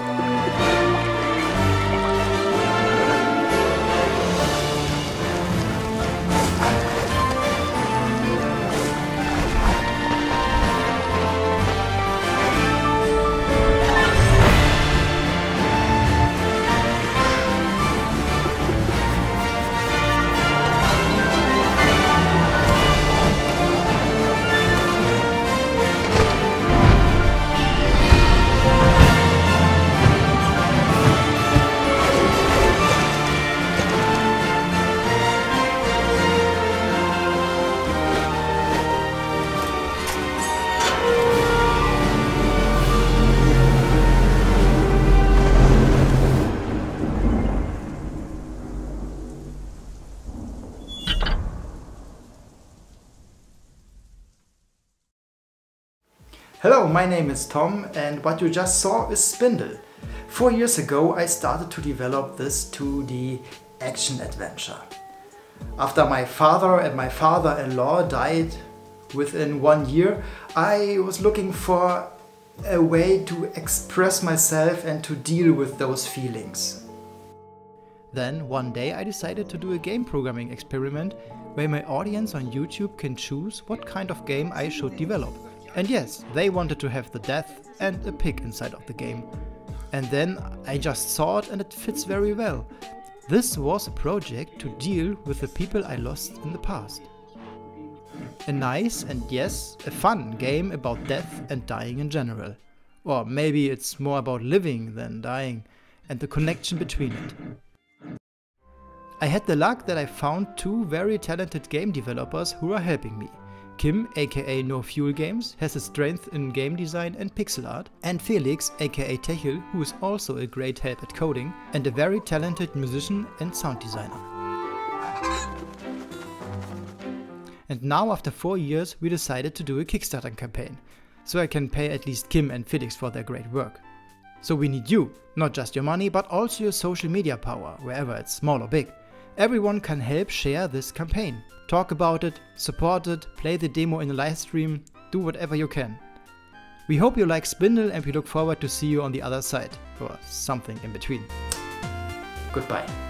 え! Hello, my name is Tom and what you just saw is Spindle. Four years ago I started to develop this 2D action adventure. After my father and my father-in-law died within one year, I was looking for a way to express myself and to deal with those feelings. Then one day I decided to do a game programming experiment where my audience on YouTube can choose what kind of game I should develop. And yes, they wanted to have the death and a pig inside of the game. And then I just saw it and it fits very well. This was a project to deal with the people I lost in the past. A nice and yes, a fun game about death and dying in general. Or maybe it's more about living than dying and the connection between it. I had the luck that I found two very talented game developers who are helping me. Kim, aka No Fuel Games, has a strength in game design and pixel art, and Felix, aka Techel, who is also a great help at coding, and a very talented musician and sound designer. And now after 4 years we decided to do a Kickstarter campaign, so I can pay at least Kim and Felix for their great work. So we need you, not just your money, but also your social media power, wherever it's small or big. Everyone can help share this campaign. Talk about it, support it, play the demo in a live stream, do whatever you can. We hope you like Spindle and we look forward to see you on the other side, or something in between. Goodbye.